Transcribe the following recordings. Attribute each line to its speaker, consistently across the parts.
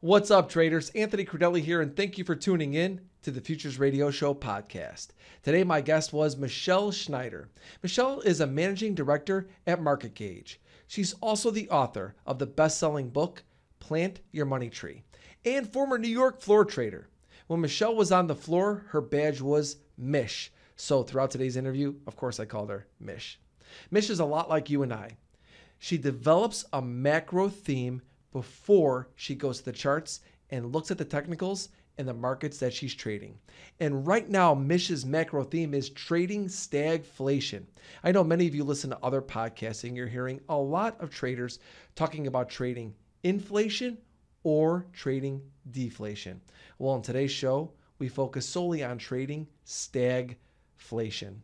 Speaker 1: What's up, traders? Anthony Crudele here, and thank you for tuning in to the Futures Radio Show podcast. Today, my guest was Michele Schneider. Michele is a managing director at Market Gauge. She's also the author of the best selling book, Plant Your Money Tree, and former New York floor trader. When Michele was on the floor, her badge was Mish. So, throughout today's interview, of course, I called her Mish. Mish is a lot like you and I. She develops a macro theme before she goes to the charts and looks at the technicals and the markets that she's trading. And right now, Mish's macro theme is trading stagflation. I know many of you listen to other podcasts and you're hearing a lot of traders talking about trading inflation or trading deflation. Well, in today's show, we focus solely on trading stagflation.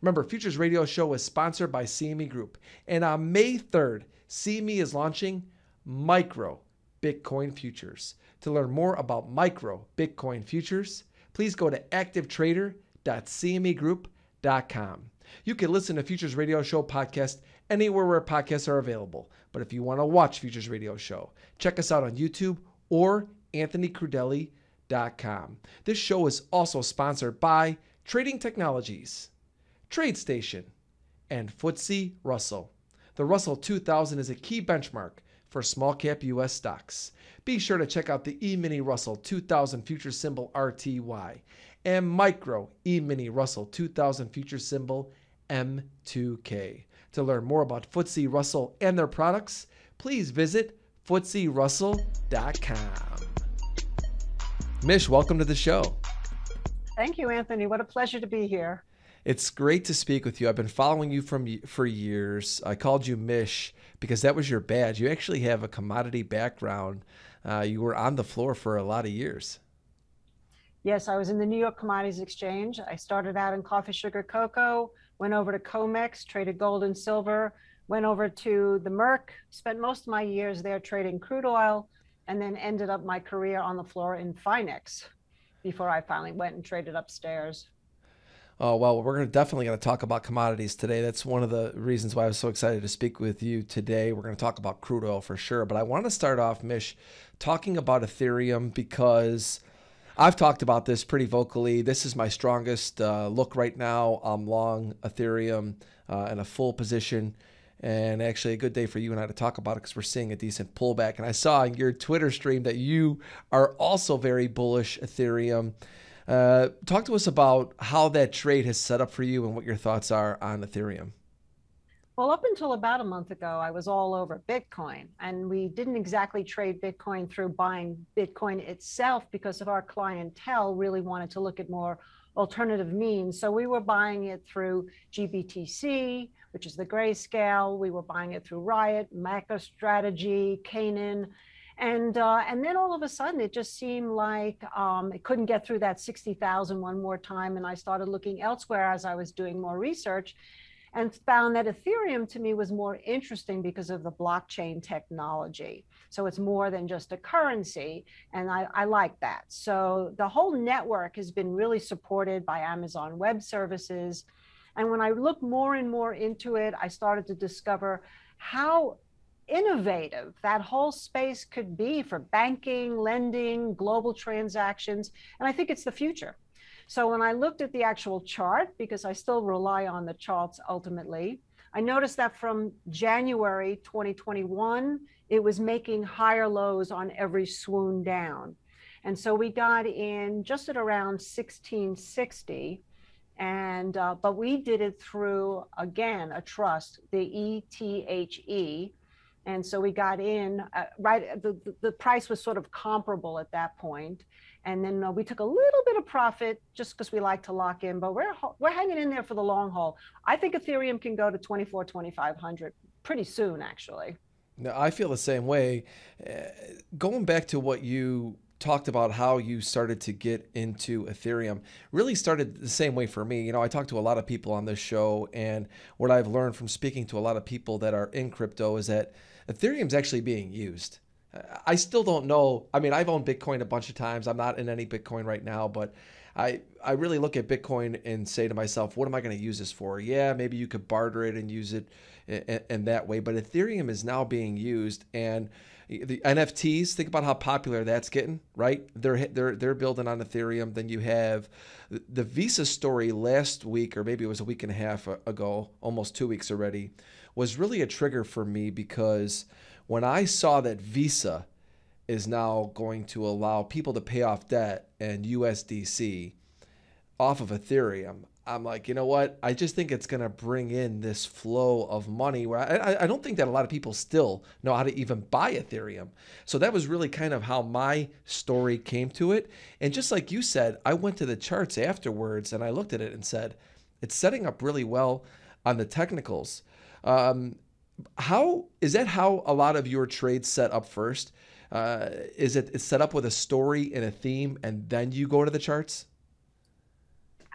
Speaker 1: Remember, Futures Radio Show is sponsored by CME Group. And on May 3rd, CME is launching micro Bitcoin futures. To learn more about micro Bitcoin futures, please go to activetrader.cmegroup.com. You can listen to Futures Radio Show podcast anywhere where podcasts are available. But if you want to watch Futures Radio Show, check us out on YouTube or anthonycrudele.com. This show is also sponsored by Trading Technologies, TradeStation, and FTSE Russell. The Russell 2000 is a key benchmark for small cap US stocks. Be sure to check out the E-mini Russell 2000 future symbol RTY and micro E-mini Russell 2000 future symbol M2K. To learn more about FTSE Russell and their products, please visit FTSERussell.com. Mish, welcome to the show.
Speaker 2: Thank you, Anthony. What a pleasure to be here.
Speaker 1: It's great to speak with you. I've been following you from for years. I called you Mish because that was your badge. You actually have a commodity background. Uh, you were on the floor for a lot of years.
Speaker 2: Yes, I was in the New York Commodities Exchange. I started out in coffee, sugar, cocoa, went over to COMEX, traded gold and silver, went over to the Merc, spent most of my years there trading crude oil, and then ended up my career on the floor in Finex before I finally went and traded upstairs.
Speaker 1: Oh well, we're gonna definitely going to talk about commodities today. That's one of the reasons why I was so excited to speak with you today. We're going to talk about crude oil for sure, but I want to start off, Mish, talking about Ethereum because I've talked about this pretty vocally. This is my strongest uh, look right now. I'm long Ethereum uh, in a full position. And actually, a good day for you and I to talk about it because we're seeing a decent pullback. And I saw in your Twitter stream that you are also very bullish Ethereum. Uh, talk to us about how that trade has set up for you and what your thoughts are on Ethereum.
Speaker 2: Well, up until about a month ago, I was all over Bitcoin, and we didn't exactly trade Bitcoin through buying Bitcoin itself because of our clientele really wanted to look at more alternative means. So we were buying it through GBTC, which is the grayscale. We were buying it through Riot, MicroStrategy, Canaan and uh, and then all of a sudden it just seemed like um, it couldn't get through that 60,000 one more time and I started looking elsewhere as I was doing more research and found that Ethereum to me was more interesting because of the blockchain technology. So it's more than just a currency, and I, I like that. So the whole network has been really supported by Amazon Web Services. And when I looked more and more into it, I started to discover how innovative that whole space could be for banking, lending, global transactions. And I think it's the future. So when I looked at the actual chart, because I still rely on the charts ultimately, I noticed that from January 2021, it was making higher lows on every swoon down. And so we got in just at around 1660 and uh, but we did it through again a trust the ethe and so we got in uh, right the, the price was sort of comparable at that point. And then uh, we took a little bit of profit just because we like to lock in but we're we're hanging in there for the long haul. I think ethereum can go to 24 2500 pretty soon actually.
Speaker 1: Now i feel the same way. Uh, going back to what you talked about how you started to get into Ethereum really started the same way for me. You know, I talked to a lot of people on this show, and what I've learned from speaking to a lot of people that are in crypto is that Ethereum's actually being used. Uh, I still don't know. I mean, I've owned Bitcoin a bunch of times. I'm not in any Bitcoin right now, but I I really look at Bitcoin and say to myself, what am I going to use this for? Yeah, maybe you could barter it and use it in, in that way, but Ethereum is now being used and the NFTs, think about how popular that's getting, right? They're they're they're building on Ethereum. Then you have the Visa story last week, or maybe it was a week and a half ago, almost two weeks already, was really a trigger for me because when I saw that Visa is now going to allow people to pay off debt and USDC off of Ethereum, I'm like, you know what? I just think it's going to bring in this flow of money where I, I don't think that a lot of people still know how to even buy Ethereum. So that was really kind of how my story came to it. And just like you said, I went to the charts afterwards and I looked at it and said, it's setting up really well on the technicals. Um, how is that how a lot of your trades set up first? Uh, is it set up with a story and a theme and then you go to the charts?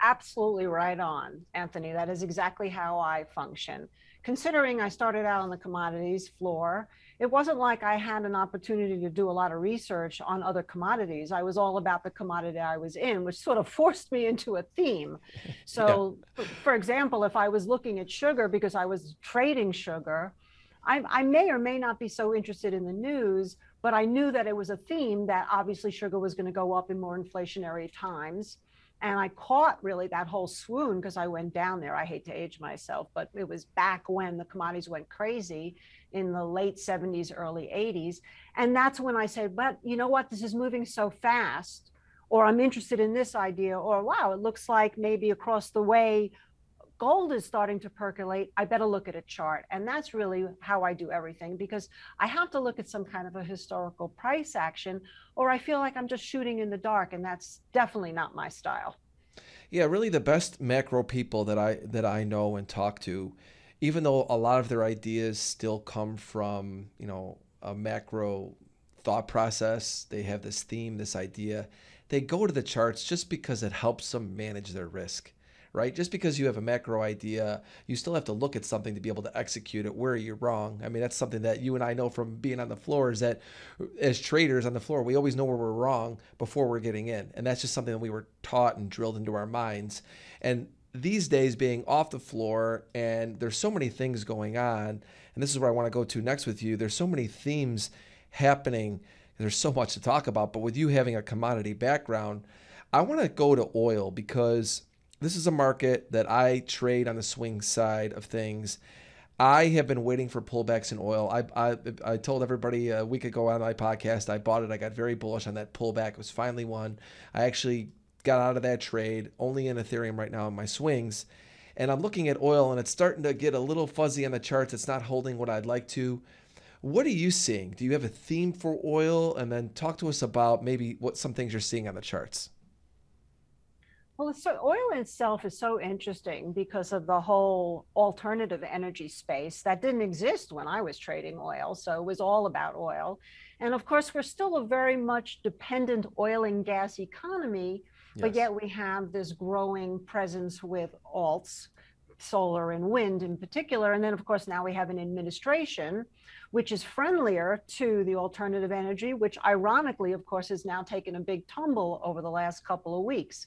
Speaker 2: absolutely right on, Anthony. That is exactly how I function. Considering I started out on the commodities floor, it wasn't like I had an opportunity to do a lot of research on other commodities. I was all about the commodity I was in, which sort of forced me into a theme. So, yeah. for example, if I was looking at sugar because I was trading sugar, I, I, may or may not be so interested in the news, but I knew that it was a theme that obviously sugar was going to go up in more inflationary times. And I caught really that whole swoon because I went down there. I hate to age myself, but it was back when the commodities went crazy in the late 70s, early 80s. And that's when I said, but you know what? This is moving so fast. Or I'm interested in this idea, or wow, it looks like maybe across the way gold is starting to percolate, I better look at a chart. And that's really how I do everything because I have to look at some kind of a historical price action, or I feel like I'm just shooting in the dark. And that's definitely not my style.
Speaker 1: Yeah, really the best macro people that I that I know and talk to, even though a lot of their ideas still come from, you know, a macro thought process, they have this theme, this idea, they go to the charts just because it helps them manage their risk right? Just because you have a macro idea, you still have to look at something to be able to execute it where are you're wrong. I mean, that's something that you and I know from being on the floor is that as traders on the floor, we always know where we're wrong before we're getting in. And that's just something that we were taught and drilled into our minds. And these days being off the floor and there's so many things going on, and this is where I want to go to next with you. There's so many themes happening. There's so much to talk about, but with you having a commodity background, I want to go to oil because this is a market that I trade on the swing side of things. I have been waiting for pullbacks in oil. I, I, I told everybody a week ago on my podcast, I bought it. I got very bullish on that pullback. It was finally one. I actually got out of that trade, only in Ethereum right now in my swings. And I'm looking at oil and it's starting to get a little fuzzy on the charts. It's not holding what I'd like to. What are you seeing? Do you have a theme for oil? And then talk to us about maybe what some things you're seeing on the charts.
Speaker 2: Well, so oil itself is so interesting because of the whole alternative energy space that didn't exist when I was trading oil. So it was all about oil. And of course, we're still a very much dependent oil and gas economy, yes. but yet we have this growing presence with alts, solar and wind in particular. And then, of course, now we have an administration which is friendlier to the alternative energy, which ironically, of course, has now taken a big tumble over the last couple of weeks.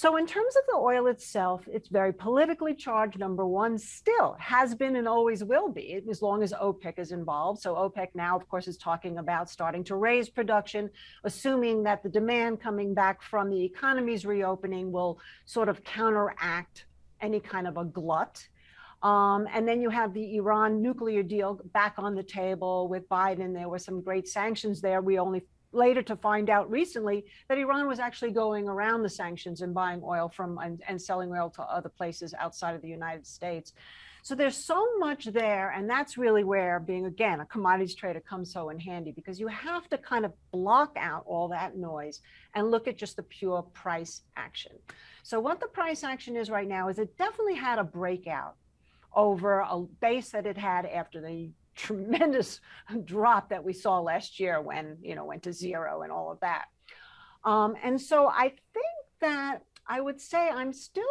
Speaker 2: So, in terms of the oil itself, it's very politically charged. Number one, still has been and always will be, as long as OPEC is involved. So, OPEC now, of course, is talking about starting to raise production, assuming that the demand coming back from the economy's reopening will sort of counteract any kind of a glut. Um, and then you have the Iran nuclear deal back on the table with Biden. There were some great sanctions there. We only later to find out recently that Iran was actually going around the sanctions and buying oil from and, and, selling oil to other places outside of the United States. So there's so much there. And that's really where being, again, a commodities trader comes so in handy because you have to kind of block out all that noise and look at just the pure price action. So what the price action is right now is it definitely had a breakout over a base that it had after the tremendous drop that we saw last year when you know went to zero and all of that. Um, and so i think that i would say i'm still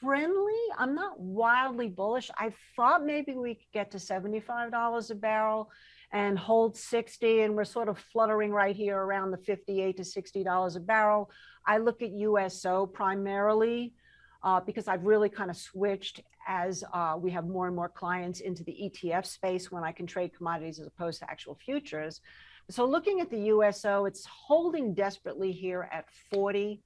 Speaker 2: friendly. I'm not wildly bullish. I thought maybe we could get to $75 a barrel and hold 60 and we're sort of fluttering right here around the 58 to 60 dollars a barrel. I look at uso primarily uh, because i've really kind of switched as uh, we have more and more clients into the etf space when i can trade commodities as opposed to actual futures so looking at the uso it's holding desperately here at 40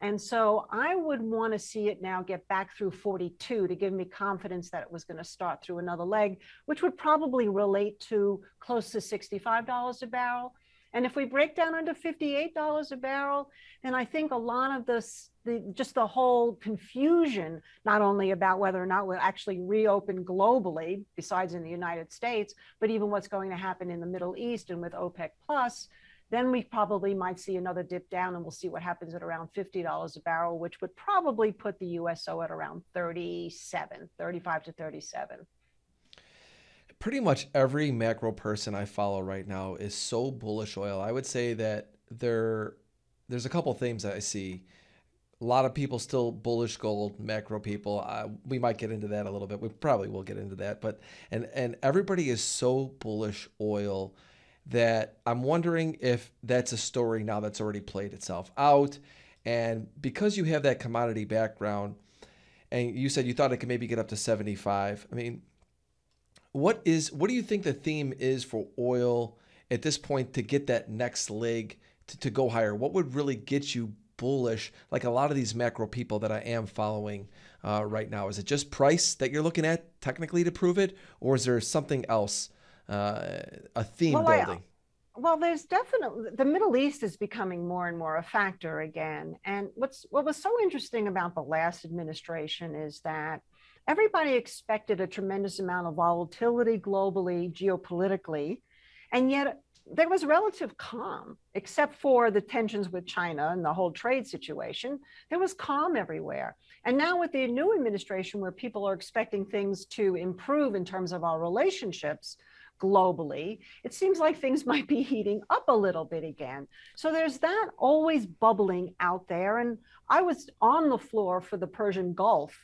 Speaker 2: and so I would want to see it now get back through 42 to give me confidence that it was going to start through another leg, which would probably relate to close to $65 a barrel. And if we break down under $58 a barrel, then I think a lot of this, the, just the whole confusion, not only about whether or not we'll actually reopen globally, besides in the United States, but even what's going to happen in the Middle East and with OPEC Plus, then we probably might see another dip down and we'll see what happens at around $50 a barrel, which would probably put the USO at around 37, 35 to 37.
Speaker 1: Pretty much every macro person I follow right now is so bullish oil. I would say that there there's a couple themes that I see. A lot of people still bullish gold, macro people. Uh, we might get into that a little bit. We probably will get into that, but and and everybody is so bullish oil that I'm wondering if that's a story now that's already played itself out. And because you have that commodity background, and you said you thought it could maybe get up to 75. I mean, what is what do you think the theme is for oil at this point to get that next leg to, to go higher? What would really get you bullish, like a lot of these macro people that I am following uh, right now? Is it just price that you're looking at technically to prove it, or is there something else uh, a theme well, building?
Speaker 2: I, well, there's definitely the Middle East is becoming more and more a factor again. And what's what was so interesting about the last administration is that everybody expected a tremendous amount of volatility globally, geopolitically, and yet there was relative calm, except for the tensions with China and the whole trade situation. There was calm everywhere. And now, with the new administration, where people are expecting things to improve in terms of our relationships, globally, it seems like things might be heating up a little bit again. So there's that always bubbling out there. And I was on the floor for the Persian Gulf.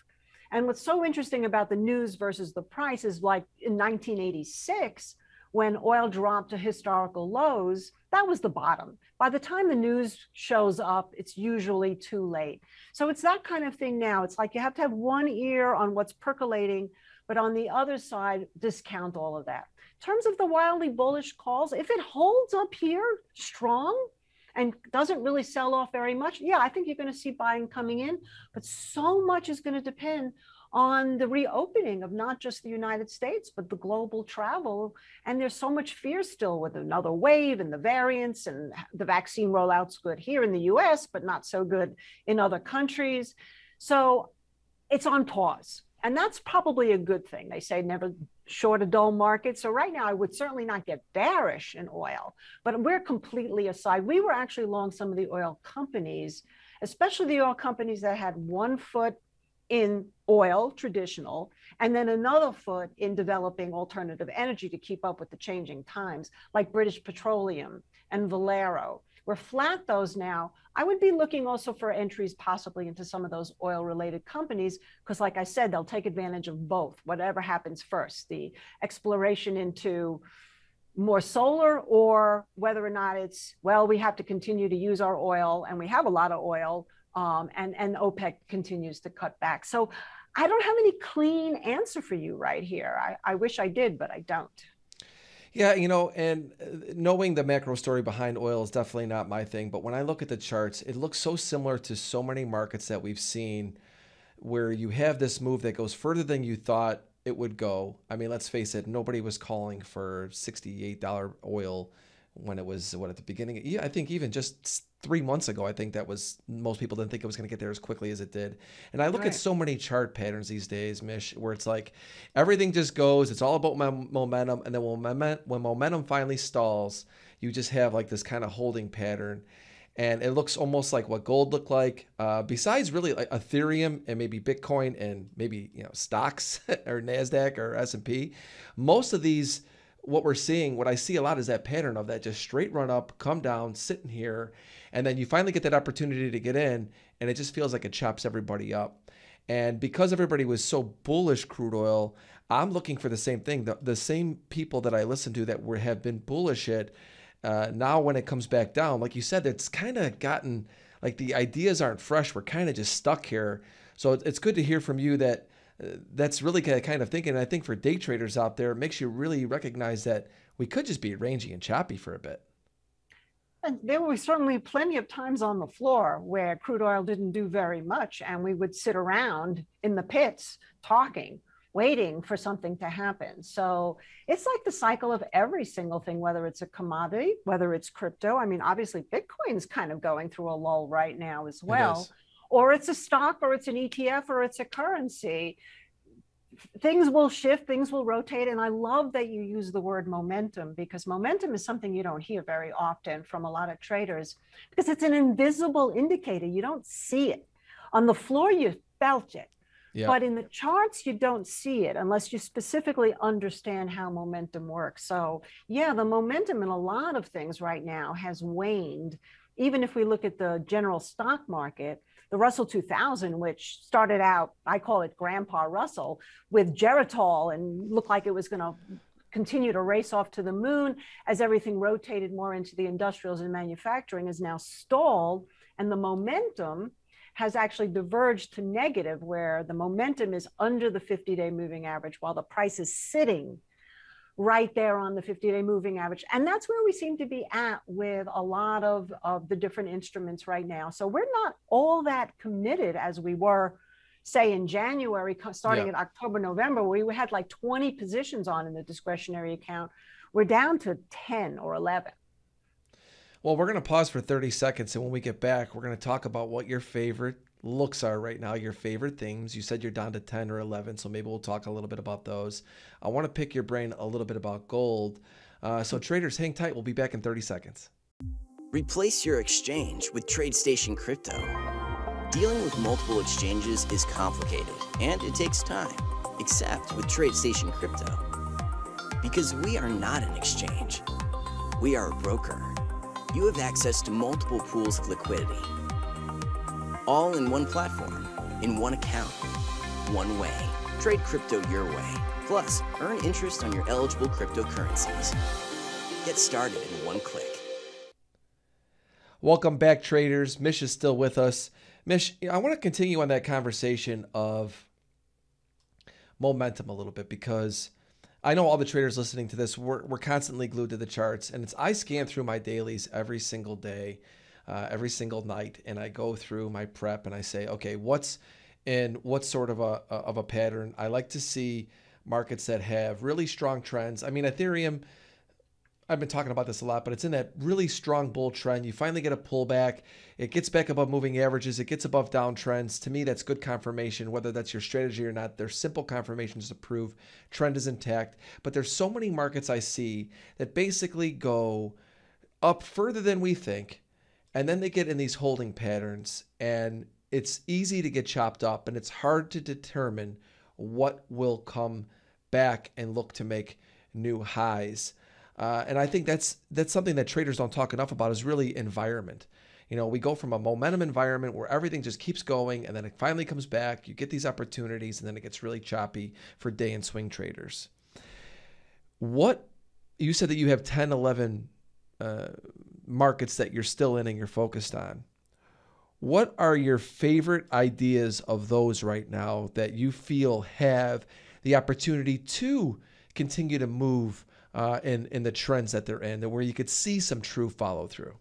Speaker 2: And what's so interesting about the news versus the price is like in 1986, when oil dropped to historical lows, that was the bottom. By the time the news shows up, it's usually too late. So it's that kind of thing now. It's like you have to have one ear on what's percolating, but on the other side, discount all of that terms of the wildly bullish calls, if it holds up here strong and doesn't really sell off very much, yeah, I think you're going to see buying coming in. But so much is going to depend on the reopening of not just the United States, but the global travel. And there's so much fear still with another wave and the variants, and the vaccine rollout's good here in the US, but not so good in other countries. So it's on pause. And that's probably a good thing. They say never short a dull market. So right now, I would certainly not get bearish in oil, but we're completely aside. We were actually long some of the oil companies, especially the oil companies that had one foot in oil, traditional, and then another foot in developing alternative energy to keep up with the changing times, like British Petroleum and Valero. We're flat those now. I would be looking also for entries possibly into some of those oil related companies, because, like I said, they'll take advantage of both, whatever happens first the exploration into more solar or whether or not it's, well, we have to continue to use our oil and we have a lot of oil um, and, and OPEC continues to cut back. So I don't have any clean answer for you right here. I, I wish I did, but I don't.
Speaker 1: Yeah, you know, and uh, knowing the macro story behind oil is definitely not my thing. But when I look at the charts, it looks so similar to so many markets that we've seen where you have this move that goes further than you thought it would go. I mean, let's face it, nobody was calling for $68 oil when it was, what, at the beginning? Yeah, I think even just three months ago, I think that was most people didn't think it was going to get there as quickly as it did. And I look right. at so many chart patterns these days, Mish, where it's like everything just goes. It's all about momentum, and then when, when momentum finally stalls, you just have like this kind of holding pattern. And it looks almost like what gold looked like. Uh, besides, really, like Ethereum and maybe Bitcoin and maybe you know stocks or Nasdaq or S and P. Most of these what we're seeing, what I see a lot is that pattern of that just straight run up, come down, sitting here, and then you finally get that opportunity to get in, and it just feels like it chops everybody up. And because everybody was so bullish crude oil, I'm looking for the same thing. The, the same people that I listen to that were have been bullish it. Uh, now, when it comes back down, like you said, it's kind of gotten like the ideas aren't fresh. We're kind of just stuck here. So it's good to hear from you that that's really kind of thinking. I think for day traders out there, it makes you really recognize that we could just be rangy and choppy for a bit.
Speaker 2: And there were certainly plenty of times on the floor where crude oil didn't do very much, and we would sit around in the pits talking, waiting for something to happen. So it's like the cycle of every single thing, whether it's a commodity, whether it's crypto. I mean, obviously, Bitcoin's kind of going through a lull right now as well. Or it's a stock, or it's an ETF, or it's a currency things will shift, things will rotate. And I love that you use the word momentum because momentum is something you don't hear very often from a lot of traders because it's an invisible indicator. You don't see it. On the floor, you felt it. Yeah. But in the charts, you don't see it unless you specifically understand how momentum works. So, yeah, the momentum in a lot of things right now has waned. Even if we look at the general stock market, the Russell 2000, which started out, I call it Grandpa Russell, with Geritol and looked like it was going to continue to race off to the moon as everything rotated more into the industrials and manufacturing is now stalled. And the momentum has actually diverged to negative, where the momentum is under the 50 day moving average while the price is sitting right there on the 50 day moving average. And that's where we seem to be at with a lot of, of the different instruments right now. So we're not all that committed as we were, say, in January, starting yeah. in October, November, where we had like 20 positions on in the discretionary account. We're down to 10 or 11.
Speaker 1: Well, we're going to pause for 30 seconds. And when we get back, we're going to talk about what your favorite looks are right now, your favorite themes. You said you're down to 10 or 11, so maybe we'll talk a little bit about those. I want to pick your brain a little bit about gold. Uh, so, traders, hang tight. We'll be back in 30 seconds.
Speaker 3: Replace your exchange with TradeStation Crypto. Dealing with multiple exchanges is complicated and it takes time, except with TradeStation Crypto. Because we are not an exchange, we are a broker. You have access to multiple pools of liquidity all in one platform, in one account, one way. Trade crypto your way. Plus, earn interest on your eligible cryptocurrencies. Get started in one click.
Speaker 1: Welcome back, traders. Mish is still with us. Mish, I want to continue on that conversation of momentum a little bit because I know all the traders listening to this, we're, we're constantly glued to the charts. And it's I scan through my dailies every single day uh, every single night, and I go through my prep and I say, okay, what's in what sort of a of a pattern? I like to see markets that have really strong trends. I mean, Ethereum. I've been talking about this a lot, but it's in that really strong bull trend. You finally get a pullback. It gets back above moving averages. It gets above downtrends. To me, that's good confirmation, whether that's your strategy or not. They're simple confirmations to prove trend is intact. But there's so many markets I see that basically go up further than we think and then they get in these holding patterns, and it's easy to get chopped up, and it's hard to determine what will come back and look to make new highs. Uh, and I think that's that's something that traders don't talk enough about is really environment. You know, we go from a momentum environment where everything just keeps going and then it finally comes back. You get these opportunities and then it gets really choppy for day and swing traders. What you said that you have 10, 11 uh, markets that you're still in and you're focused on. What are your favorite ideas of those right now that you feel have the opportunity to continue to move uh, in in the trends that they're in, and where you could see some true follow through?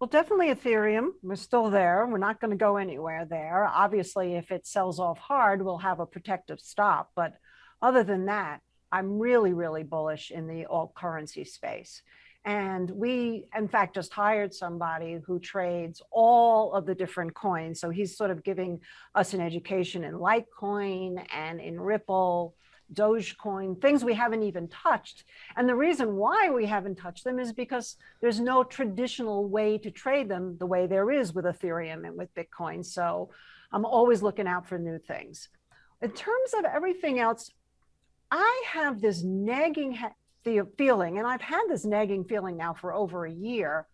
Speaker 2: Well, definitely Ethereum. We're still there. We're not going to go anywhere there. Obviously, if it sells off hard, we'll have a protective stop. But other than that, I'm really, really bullish in the alt currency space. And we, in fact, just hired somebody who trades all of the different coins. So he's sort of giving us an education in Litecoin and in Ripple, Dogecoin, things we haven't even touched. And the reason why we haven't touched them is because there's no traditional way to trade them the way there is with Ethereum and with Bitcoin. So I'm always looking out for new things. In terms of everything else, I have this nagging the feeling, and I've had this nagging feeling now for over a year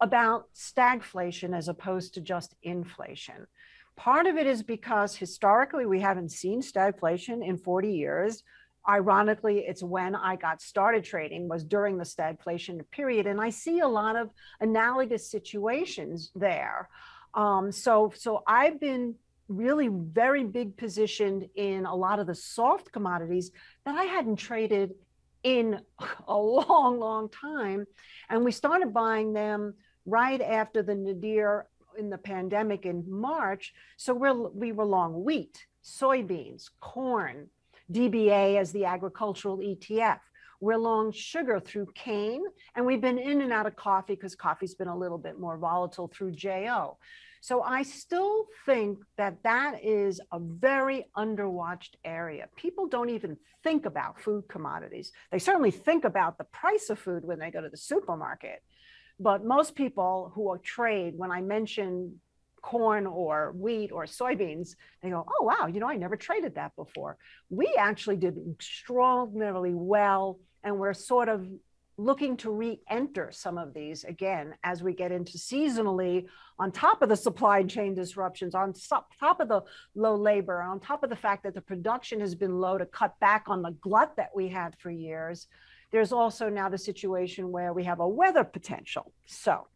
Speaker 2: about stagflation as opposed to just inflation. Part of it is because historically we haven't seen stagflation in 40 years. Ironically, it's when I got started trading was during the stagflation period, and I see a lot of analogous situations there. Um, so, so I've been really very big positioned in a lot of the soft commodities that I hadn't traded in a long, long time. And we started buying them right after the nadir in the pandemic in March. So we're, we were long wheat, soybeans, corn, DBA as the agricultural ETF. We're long sugar through cane, and we've been in and out of coffee because coffee's been a little bit more volatile through JO. So I still think that that is a very underwatched area. People don't even think about food commodities. They certainly think about the price of food when they go to the supermarket. But most people who are trade, when I mention corn or wheat or soybeans, they go, oh, wow, you know, I never traded that before. We actually did extraordinarily well, and we're sort of looking to re-enter some of these again as we get into seasonally on top of the supply chain disruptions on top of the low labor on top of the fact that the production has been low to cut back on the glut that we had for years there's also now the situation where we have a weather potential so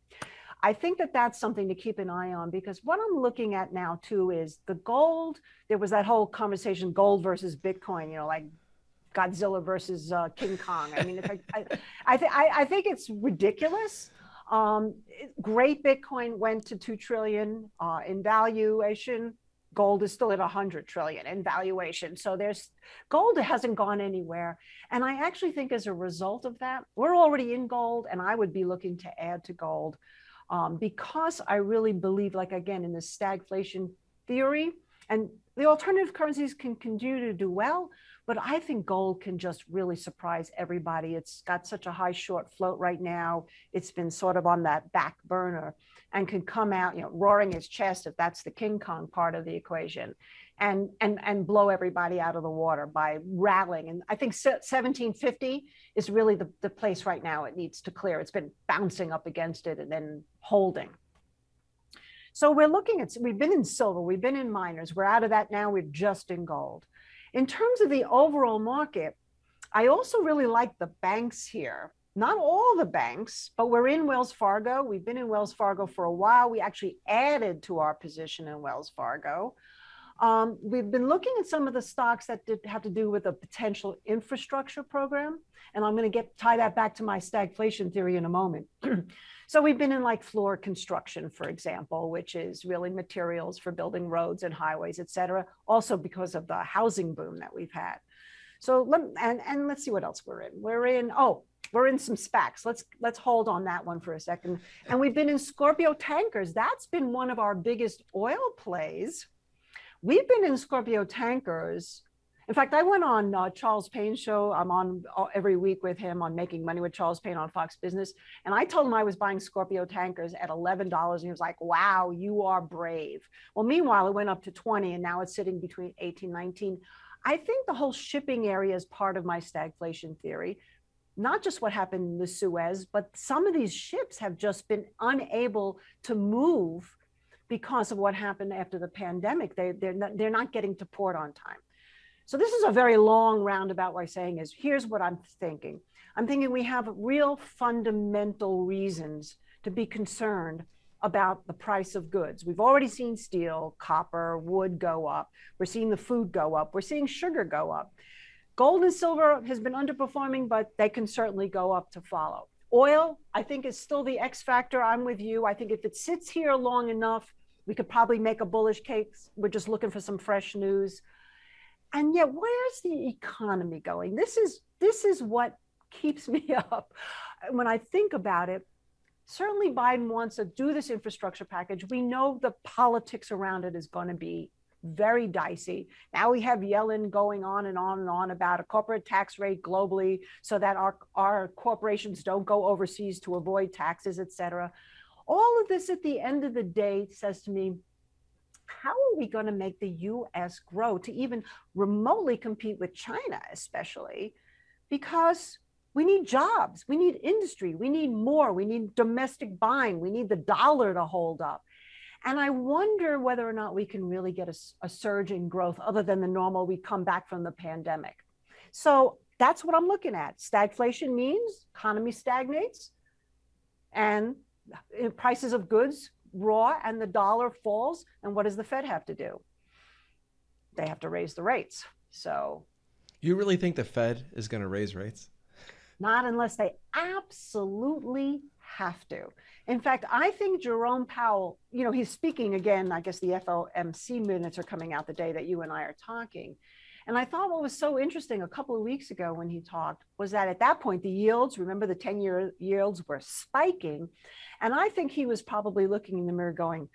Speaker 2: I think that that's something to keep an eye on because what I'm looking at now too is the gold. There was that whole conversation, gold versus Bitcoin. You know, like Godzilla versus uh, King Kong. I mean, I, I, I, th- I, I, think it's ridiculous. Um, great Bitcoin went to 2 trillion uh, in valuation. Gold is still at 100 trillion in valuation. So there's gold hasn't gone anywhere. And I actually think as a result of that, we're already in gold, and I would be looking to add to gold um, because I really believe, like again, in the stagflation theory, and the alternative currencies can continue to do well, but I think gold can just really surprise everybody. It's got such a high short float right now. It's been sort of on that back burner and can come out, you know, roaring its chest if that's the King Kong part of the equation. And, and, and blow everybody out of the water by rallying. And I think 1750 is really the, the place right now it needs to clear. It's been bouncing up against it and then holding. So we're looking at, we've been in silver, we've been in miners, we're out of that now, we're just in gold. In terms of the overall market, I also really like the banks here. Not all the banks, but we're in Wells Fargo. We've been in Wells Fargo for a while. We actually added to our position in Wells Fargo. Um, we've been looking at some of the stocks that did have to do with a potential infrastructure program. And I'm going to get tie that back to my stagflation theory in a moment. So we've been in like floor construction, for example, which is really materials for building roads and highways, et cetera, also because of the housing boom that we've had. So let and and let's see what else we're in. We're in oh we're in some SPACs. Let's let's hold on that one for a second. And we've been in Scorpio tankers. That's been one of our biggest oil plays. We've been in Scorpio tankers in fact, I went on uh, Charles Payne's show. I'm on uh, every week with him on Making Money with Charles Payne on Fox Business. And I told him I was buying Scorpio tankers at $11. And he was like, wow, you are brave. Well, meanwhile, it went up to 20 and now it's sitting between 18, 19. I think the whole shipping area is part of my stagflation theory. Not just what happened in the Suez, but some of these ships have just been unable to move because of what happened after the pandemic. They, they're, not, they're not getting to port on time. So this is a very long roundabout way of saying is here's what I'm thinking. I'm thinking we have real fundamental reasons to be concerned about the price of goods. We've already seen steel, copper, wood go up. We're seeing the food go up. We're seeing sugar go up. Gold and silver has been underperforming, but they can certainly go up to follow. Oil, I think, is still the X factor. I'm with you. I think if it sits here long enough, we could probably make a bullish case. We're just looking for some fresh news. And yet where's the economy going? This is this is what keeps me up. When i think about it certainly biden wants to do this infrastructure package. We know the politics around it is going to be very dicey. Now we have yellen going on and on and on about a corporate tax rate globally so that our, our corporations don't go overseas to avoid taxes et cetera all of this at the end of the day says to me how are we going to make the US grow to even remotely compete with China, especially? Because we need jobs, we need industry, we need more, we need domestic buying, we need the dollar to hold up. And I wonder whether or not we can really get a, a, surge in growth other than the normal we come back from the pandemic. So that's what I'm looking at. Stagflation means economy stagnates and Uh, prices of goods raw and the dollar falls. And what does the Fed have to do? They have to raise the rates. So
Speaker 1: you really think the Fed is going to raise rates?
Speaker 2: Not unless they absolutely have to. In fact, I think Jerome Powell, you know, he's speaking again. I guess the FOMC minutes are coming out the day that you and I are talking. And I thought what was so interesting a couple of weeks ago when he talked was that at that point, the yields, remember the 10 year yields were spiking. And I think he was probably looking in the mirror going,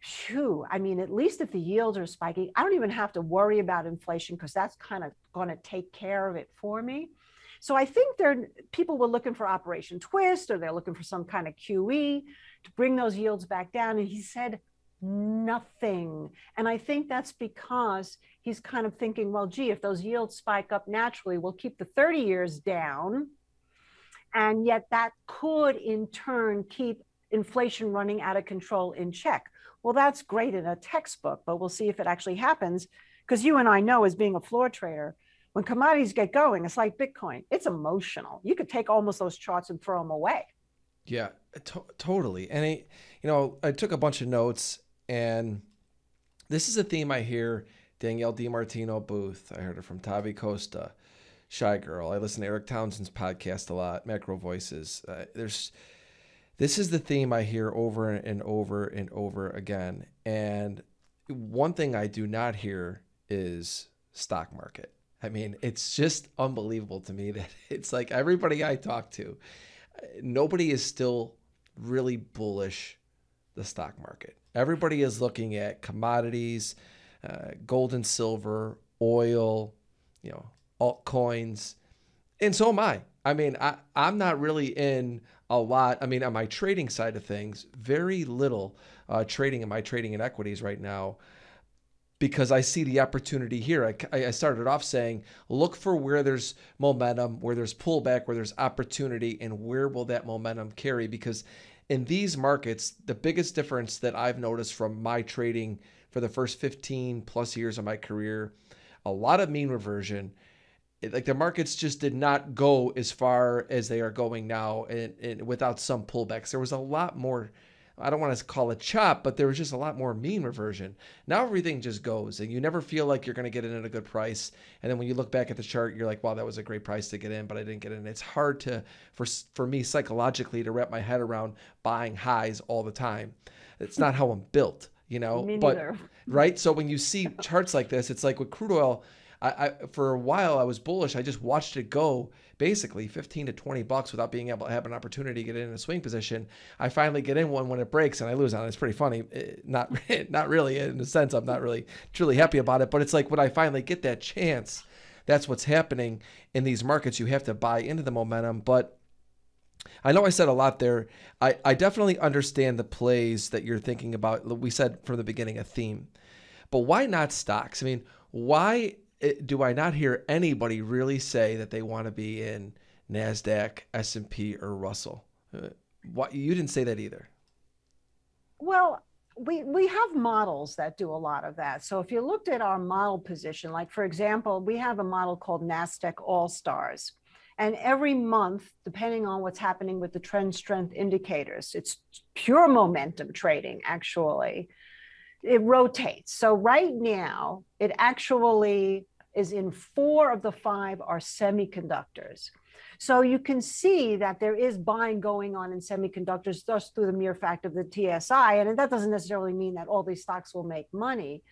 Speaker 2: Shoo, I mean, at least if the yields are spiking, I don't even have to worry about inflation because that's kind of going to take care of it for me. So I think there people were looking for Operation Twist or they're looking for some kind of QE to bring those yields back down. And he said nothing. And I think that's because he's kind of thinking, well, gee, if those yields spike up naturally, we'll keep the 30 years down. And yet that could in turn keep inflation running out of control in check. Well, that's great in a textbook, but we'll see if it actually happens. Because you and I know, as being a floor trader, when commodities get going, it's like Bitcoin. It's emotional. You could take almost those charts and throw them away.
Speaker 1: Yeah, to- totally. And I, you know, I took a bunch of notes, and this is a theme I hear. Danielle DiMartino Booth. I heard it from Tavi Costa, Shy Girl. I listen to Erik Townsend's podcast a lot. Macro Voices. Uh, there's, this is the theme I hear over and over and over again. And one thing I do not hear is stock market. I mean, it's just unbelievable to me that it's like everybody I talk to, nobody is still really bullish the stock market. Everybody is looking at commodities, uh, gold and silver, oil, you know, altcoins, and so am I. I mean, I, I'm not really in a lot. I mean, on my trading side of things, very little uh, trading in my trading in equities right now because I see the opportunity here. I, I started off saying, look for where there's momentum, where there's pullback, where there's opportunity, and where will that momentum carry? Because in these markets, the biggest difference that I've noticed from my trading for the first 15 plus years of my career, a lot of mean reversion. Like the markets just did not go as far as they are going now, and, and without some pullbacks, there was a lot more I don't want to call it chop, but there was just a lot more mean reversion. Now everything just goes, and you never feel like you're going to get in at a good price. And then when you look back at the chart, you're like, "Wow, that was a great price to get in, but I didn't get in." It's hard to for for me psychologically to wrap my head around buying highs all the time. It's not how I'm built, you know.
Speaker 2: Me
Speaker 1: but
Speaker 2: neither.
Speaker 1: right, so when you see charts like this, it's like with crude oil. I, I for a while I was bullish. I just watched it go basically 15 to 20 bucks without being able to have an opportunity to get in a swing position. I finally get in one when it breaks and I lose on it. It's pretty funny. Eh, not not really in a sense. I'm not really truly happy about it, but it's like when I finally get that chance, that's what's happening in these markets. You have to buy into the momentum, but I know I said a lot there. I, I definitely understand the plays that you're thinking about. We said from the beginning a theme, but why not stocks? I mean, why it, do I not hear anybody really say that they want to be in Nasdaq, S and P, or Russell? Uh, what you didn't say that either.
Speaker 2: Well, we we have models that do a lot of that. So if you looked at our model position, like for example, we have a model called Nasdaq All Stars. And every month, depending on what's happening with the trend strength indicators, it's pure momentum trading, actually. It rotates. So right now, it actually is in four of the five are semiconductors. So you can see that there is buying going on in semiconductors just through the mere fact of the TSI. And that doesn't necessarily mean that all these stocks will make money.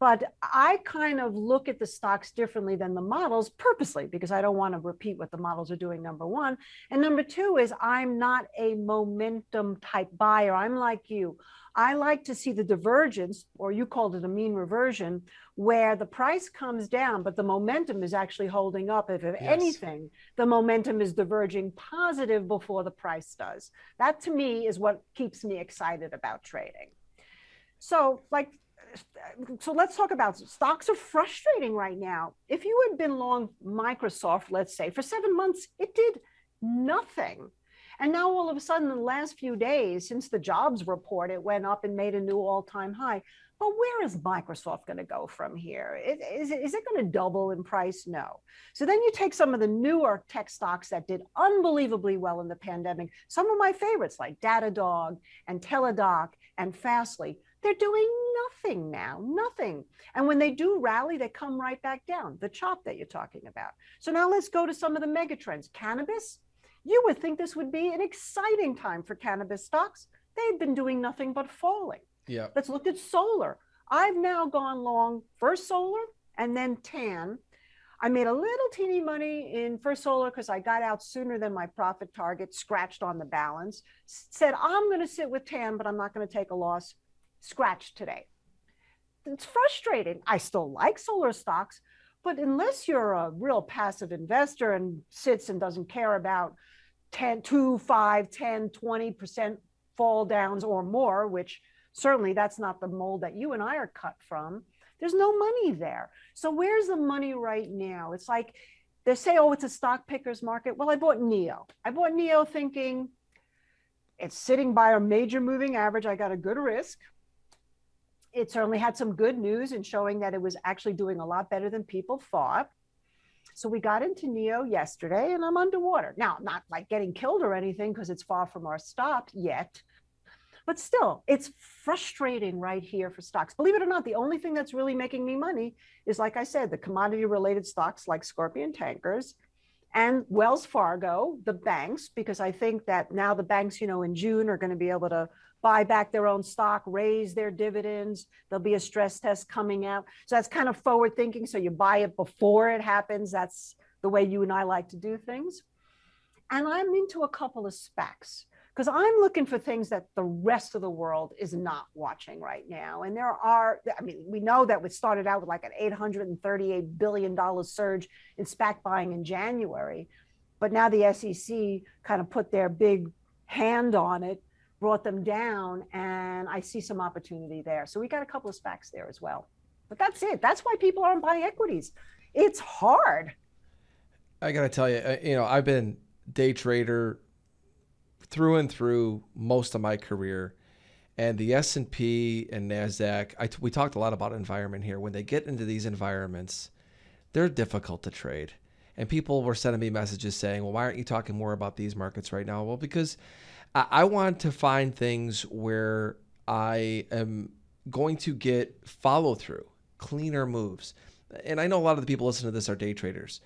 Speaker 2: But I kind of look at the stocks differently than the models purposely because I don't want to repeat what the models are doing, number one. And number two is I'm not a momentum type buyer. I'm like you. I like to see the divergence, or you called it a mean reversion, where the price comes down, but the momentum is actually holding up. If, if yes. anything, the momentum is diverging positive before the price does. That to me is what keeps me excited about trading. So, like, so let's talk about stocks are frustrating right now. If you had been long Microsoft, let's say, for seven months, it did nothing. And now all of a sudden, the last few days, since the jobs report, it went up and made a new all time high. But where is Microsoft going to go from here? Is, is it going to double in price? No. So then you take some of the newer tech stocks that did unbelievably well in the pandemic, some of my favorites like Datadog and Teladoc and Fastly. They're doing nothing now, nothing. And when they do rally, they come right back down, the chop that you're talking about. So now let's go to some of the megatrends. Cannabis, you would think this would be an exciting time for cannabis stocks. They've been doing nothing but falling.
Speaker 1: Yeah.
Speaker 2: Let's look at solar. I've now gone long first solar and then TAN. I made a little teeny money in first solar because I got out sooner than my profit target, scratched on the balance. Said, I'm going to sit with TAN, but I'm not going to take a loss. Scratched today. It's frustrating. I still like solar stocks, but unless you're a real passive investor and sits and doesn't care about 10, 2, 5, 10, 20% fall downs or more, which certainly that's not the mold that you and I are cut from. There's no money there. So where's the money right now? It's like they say, oh, it's a stock picker's market. Well, I bought NIO. I bought NIO thinking it's sitting by a major moving average. I got a good risk. It certainly had some good news in showing that it was actually doing a lot better than people thought. So we got into NIO yesterday and I'm underwater. Now, not like getting killed or anything because it's far from our stop yet. But still, it's frustrating right here for stocks. Believe it or not, the only thing that's really making me money is, like I said, the commodity related stocks like Scorpio Tankers and Wells Fargo, the banks, because I think that now the banks, you know, in June are going to be able to buy back their own stock, raise their dividends. There'll be a stress test coming out. So that's kind of forward thinking. So you buy it before it happens. That's the way you and I like to do things. And I'm into a couple of SPACs because I'm looking for things that the rest of the world is not watching right now. And there are, I mean, we know that we started out with like an $838 billion surge in SPAC buying in January, but now the SEC kind of put their big hand on it, brought them down, and I see some opportunity there. So we got a couple of SPACs there as well. But that's it. That's why people aren't buying equities. It's hard.
Speaker 1: I got to tell you, uh, you know, I've been day trader through and through most of my career. And the S&P and Nasdaq, we talked a lot about environment here. When they get into these environments, they're difficult to trade. And people were sending me messages saying, "Well, why aren't you talking more about these markets right now?" Well, because I, I want to find things where I am going to get follow through, cleaner moves. And I know a lot of the people listening to this are day traders.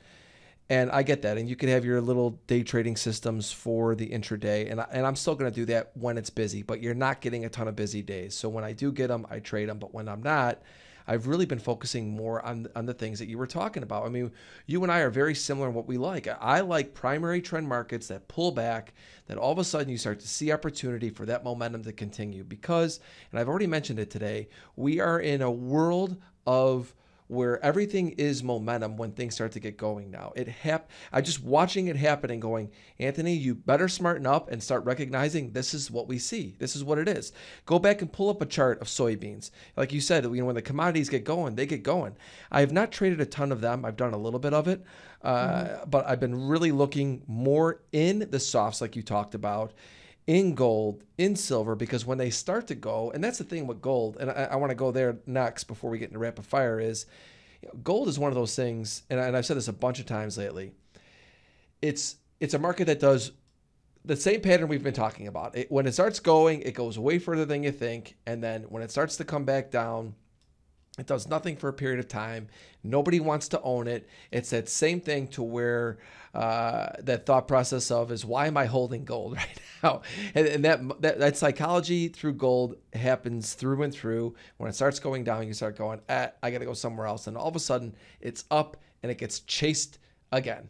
Speaker 1: And I get that. And you can have your little day trading systems for the intraday. And, I, and I'm still going to do that when it's busy, but you're not getting a ton of busy days. So when I do get them, I trade them. But when I'm not, I've really been focusing more on, on the things that you were talking about. I mean, you and I are very similar in what we like. I like primary trend markets that pull back, that all of a sudden you start to see opportunity for that momentum to continue. Because, and I've already mentioned it today, we are in a world of where everything is momentum when things start to get going now. It hap- I just watching it happen and going, Anthony, you better smarten up and start recognizing this is what we see. This is what it is. Go back and pull up a chart of soybeans. Like you said, you know, when the commodities get going, they get going. I have not traded a ton of them. I've done a little bit of it, uh, mm-hmm. but I've been really looking more in the softs, like you talked about in gold, in silver, because when they start to go, and that's the thing with gold, and I, I want to go there next before we get into rapid fire, is you know, gold is one of those things, and, I, and I've said this a bunch of times lately. It's it's a market that does the same pattern we've been talking about. It, when it starts going, it goes way further than you think, and then when it starts to come back down, it does nothing for a period of time. Nobody wants to own it. It's that same thing to where uh, that thought process of is why am I holding gold right now? And, and that, that, that psychology through gold happens through and through. When it starts going down, you start going, eh, I got to go somewhere else, and all of a sudden it's up and it gets chased again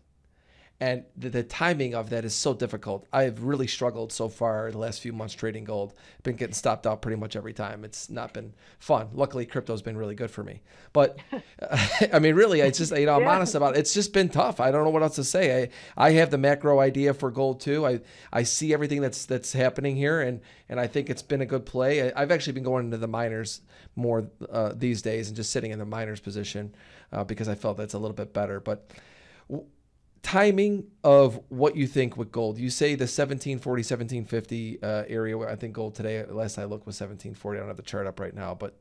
Speaker 1: and the, the, timing of that is so difficult. I've really struggled so far the last few months trading gold. Been getting stopped out pretty much every time. It's not been fun. Luckily, crypto's been really good for me. But I mean, really, it's just you know I'm yeah. honest about it. It's just been tough. I don't know what else to say. I I have the macro idea for gold too. I I see everything that's that's happening here, and and I think it's been a good play. I, have actually been going into the miners more uh, these days and just sitting in the miners position uh, because I felt that's a little bit better, but timing of what you think with gold. You say the 1740, 1750 uh, area. I think gold today, last I looked, was 1740. I don't have the chart up right now, but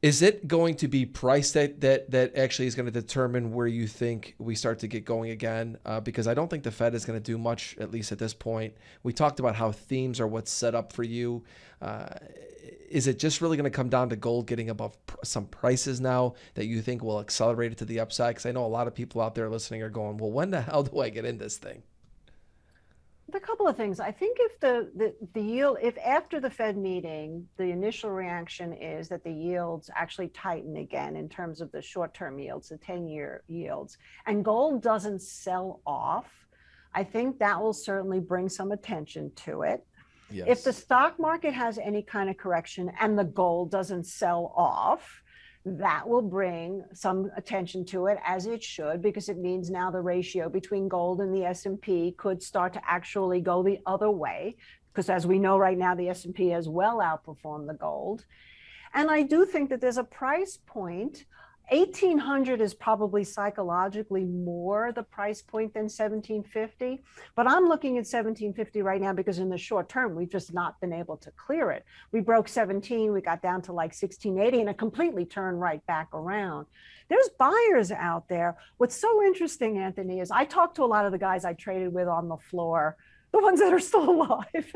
Speaker 1: is it going to be price that that that actually is going to determine where you think we start to get going again? Uh, because I don't think the Fed is going to do much, at least at this point. We talked about how themes are what's set up for you. Uh, is it just really going to come down to gold getting above some prices now that you think will accelerate it to the upside? Because I know a lot of people out there listening are going, "Well, when the hell do I get in this thing?"
Speaker 2: A couple of things. I think if the, the, the yield, if after the Fed meeting, the initial reaction is that the yields actually tighten again in terms of the short term yields, the 10 year yields, and gold doesn't sell off, I think that will certainly bring some attention to it. Yes. If the stock market has any kind of correction and the gold doesn't sell off, that will bring some attention to it as it should because it means now the ratio between gold and the S&P could start to actually go the other way because as we know right now the S&P has well outperformed the gold and I do think that there's a price point 1800 is probably psychologically more the price point than 1750 but i'm looking at 1750 right now because in the short term we've just not been able to clear it. We broke 17 we got down to like 1680 and it completely turned right back around. There's buyers out there. What's so interesting anthony is i talked to a lot of the guys i traded with on the floor the ones that are still alive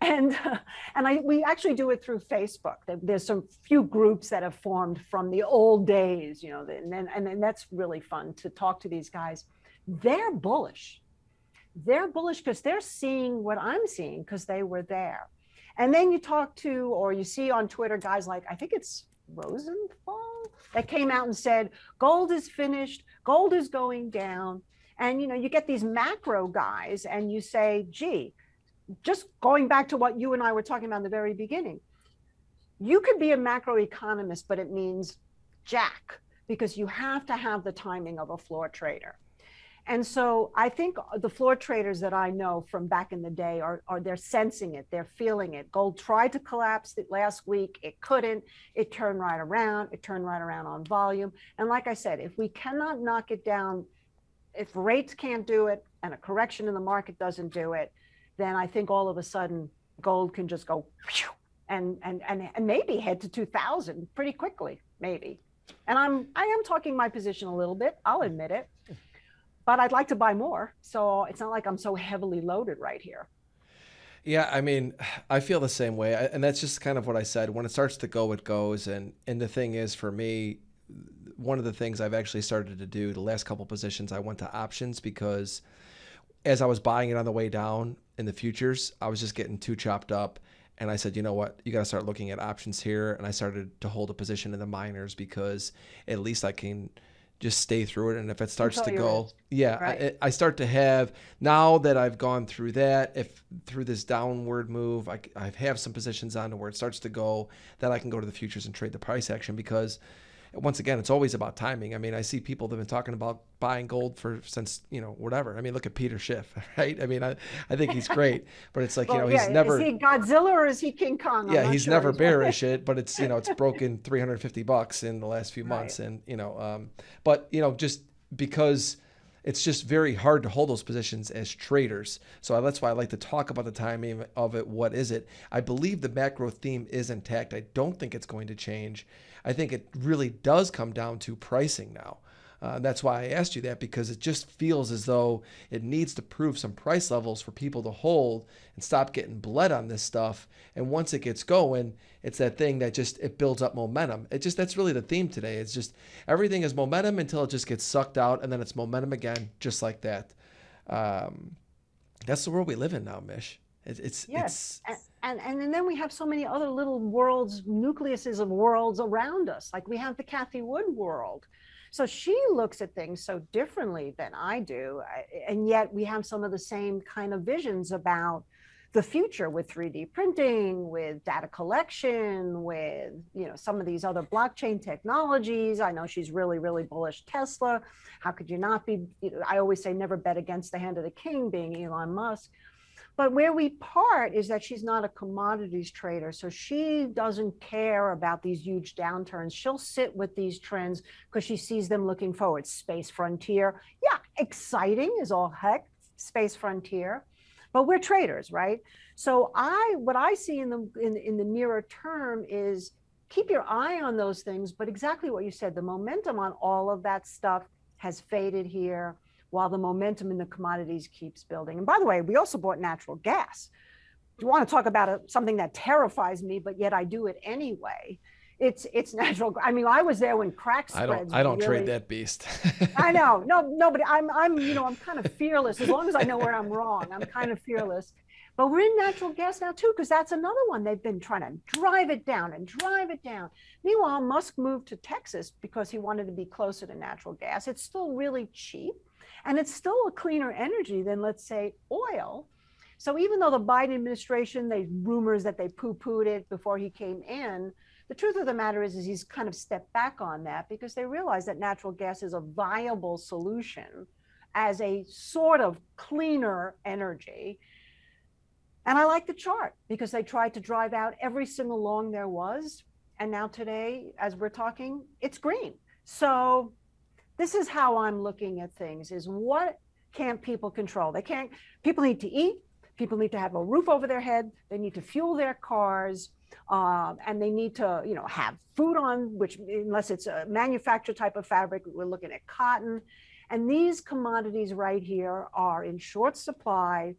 Speaker 2: and uh, and I we actually do it through Facebook. There's some few groups that have formed from the old days, you know, and then and then that's really fun to talk to these guys. They're bullish. They're bullish because they're seeing what I'm seeing because they were there. And then you talk to or you see on Twitter guys like I think it's Rosenthal that came out and said gold is finished, gold is going down. And you know, you get these macro guys and you say, gee, just going back to what you and I were talking about in the very beginning, you could be a macroeconomist, but it means jack because you have to have the timing of a floor trader. And so I think the floor traders that I know from back in the day are, are they're sensing it, they're feeling it. Gold tried to collapse it last week, it couldn't. It turned right around. It turned right around on volume. And like I said, if we cannot knock it down, if rates can't do it and a correction in the market doesn't do it, then I think all of a sudden gold can just go and and and, and maybe head to 2000 pretty quickly maybe. And i'm i am talking my position a little bit i'll admit it but i'd like to buy more. So it's not like i'm so heavily loaded right here.
Speaker 1: Yeah i mean i feel the same way. And that's just kind of what i said. When it starts to go it goes. And and the thing is for me one of the things i've actually started to do the last couple positions i went to options because as i was buying it on the way down in the futures, I was just getting too chopped up. And I said, you know what? You got to start looking at options here. And I started to hold a position in the miners because at least I can just stay through it. And if it starts to go, yeah, right. I, I, start to have now that I've gone through that, if through this downward move, I, I have some positions on to where it starts to go, that I can go to the futures and trade the price action because once again, it's always about timing. I mean, I see people that have been talking about buying gold for since you know whatever. I mean, look at Peter Schiff, right? I mean, I, I think he's great, but it's like well, you know yeah. he's never
Speaker 2: is he Godzilla or is he King Kong?
Speaker 1: I'm yeah, he's sure never bearish it, but it's you know it's broken 350 bucks in the last few months, right. and you know, um, but you know just because it's just very hard to hold those positions as traders. So that's why I like to talk about the timing of it. What is it? I believe the macro theme is intact. I don't think it's going to change. I think it really does come down to pricing now. Uh, that's why I asked you that because it just feels as though it needs to prove some price levels for people to hold and stop getting bled on this stuff. And once it gets going, it's that thing that just it builds up momentum. It just that's really the theme today. It's just everything is momentum until it just gets sucked out, and then it's momentum again, just like that. Um, that's the world we live in now, Mish. It, it's
Speaker 2: yes. It's, and, and and then we have so many other little worlds, nucleuses of worlds around us. Like we have the Cathie Wood world so she looks at things so differently than I do. And yet we have some of the same kind of visions about the future with 3D printing, with data collection, with you know some of these other blockchain technologies. I know she's really, really bullish Tesla. How could you not be? You know, I always say never bet against the hand of the king, being Elon Musk. But where we part is that she's not a commodities trader. So she doesn't care about these huge downturns. She'll sit with these trends because she sees them looking forward. Space frontier. Yeah, exciting is all heck, space frontier, but we're traders, right? So I, what I see in the in, in the nearer term is keep your eye on those things, but exactly what you said, the momentum on all of that stuff has faded here while the momentum in the commodities keeps building. And by the way, we also bought natural gas. Do you want to talk about a, something that terrifies me, but yet I do it anyway. It's it's natural. I mean, I was there when crack spreads.
Speaker 1: I don't I don't
Speaker 2: really,
Speaker 1: trade that beast.
Speaker 2: I know. No, nobody. I'm I'm you know I'm kind of fearless as long as I know where I'm wrong. I'm kind of fearless. But we're in natural gas now too, because that's another one they've been trying to drive it down and drive it down. Meanwhile, Musk moved to Texas because he wanted to be closer to natural gas. It's still really cheap, and it's still a cleaner energy than, let's say, oil. So even though the Biden administration, they rumors that they poo-pooed it before he came in, the truth of the matter is, is he's kind of stepped back on that because they realize that natural gas is a viable solution as a sort of cleaner energy and I like the chart because they tried to drive out every single long there was. And now today, as we're talking, it's green. So this is how I'm looking at things is what can't people control? They can't, people need to eat, people need to have a roof over their head, they need to fuel their cars, um, and they need to, you know, have food on, which unless it's a manufactured type of fabric, we're looking at cotton. And these commodities right here are in short supply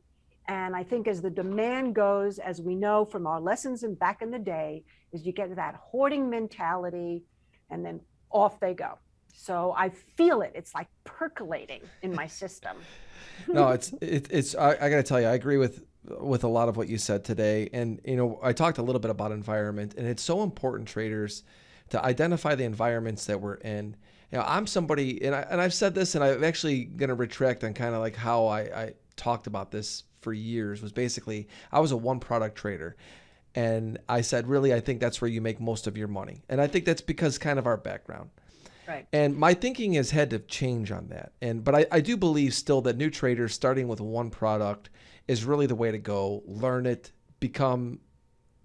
Speaker 2: and I think as the demand goes, as we know from our lessons in back in the day, is you get that hoarding mentality and then off they go. So I feel it. It's like percolating in my system.
Speaker 1: no, it's it, it's I, I got to tell you, I agree with with a lot of what you said today. And you know, I talked a little bit about environment, and it's so important, traders, to identify the environments that we're in. You know, I'm somebody, and I and I've said this, and I'm actually going to retract on kind of like how I, I talked about this for years was basically I was a one product trader. And I said, really, I think that's where you make most of your money. And I think that's because kind of our background.
Speaker 2: Right.
Speaker 1: And my thinking has had to change on that. And but I, I do believe still that new traders starting with one product is really the way to go. Learn it, become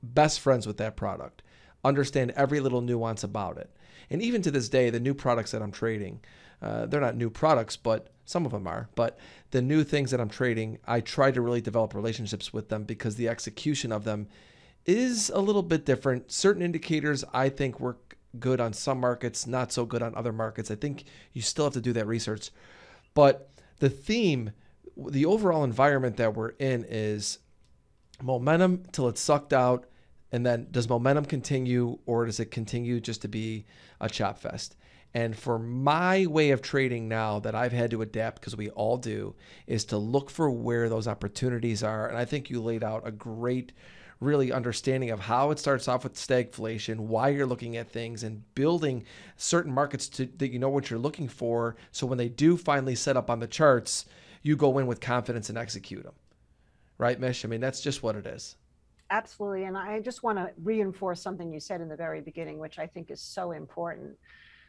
Speaker 1: best friends with that product, understand every little nuance about it. And even to this day, the new products that I'm trading, uh, they're not new products, but some of them are. But the new things that I'm trading, I try to really develop relationships with them because the execution of them is a little bit different. Certain indicators I think work good on some markets, not so good on other markets. I think you still have to do that research. But the theme, the overall environment that we're in is momentum till it's sucked out. And then does momentum continue or does it continue just to be a chop fest? And for my way of trading now that I've had to adapt because we all do is to look for where those opportunities are. And I think you laid out a great really understanding of how it starts off with stagflation, why you're looking at things, and building certain markets to, that you know what you're looking for. So when they do finally set up on the charts, you go in with confidence and execute them. Right, Mish? I mean, that's just what it is.
Speaker 2: Absolutely. And I just want to reinforce something you said in the very beginning, which I think is so important